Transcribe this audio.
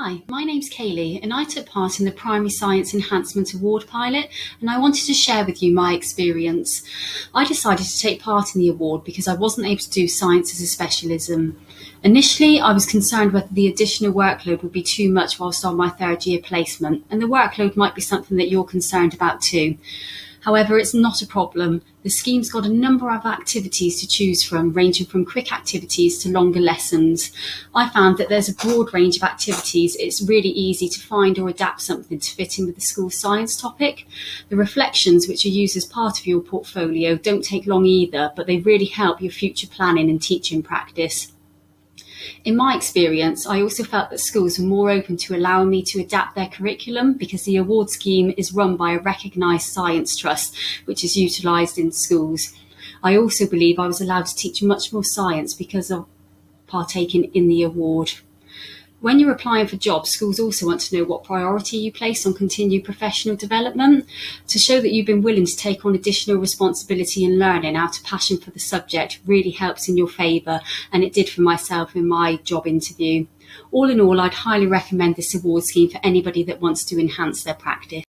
Hi, my name's Kaylee and I took part in the Primary Science Enhancement Award pilot and I wanted to share with you my experience. I decided to take part in the award because I wasn't able to do science as a specialism. Initially, I was concerned whether the additional workload would be too much whilst on my third year placement and the workload might be something that you're concerned about too. However, it's not a problem. The scheme's got a number of activities to choose from, ranging from quick activities to longer lessons. I found that there's a broad range of activities. It's really easy to find or adapt something to fit in with the school science topic. The reflections, which are used as part of your portfolio, don't take long either, but they really help your future planning and teaching practice. In my experience, I also felt that schools were more open to allowing me to adapt their curriculum because the award scheme is run by a recognised science trust, which is utilised in schools. I also believe I was allowed to teach much more science because of partaking in the award. When you're applying for jobs, schools also want to know what priority you place on continued professional development to show that you've been willing to take on additional responsibility and learning out of passion for the subject really helps in your favour and it did for myself in my job interview. All in all, I'd highly recommend this award scheme for anybody that wants to enhance their practice.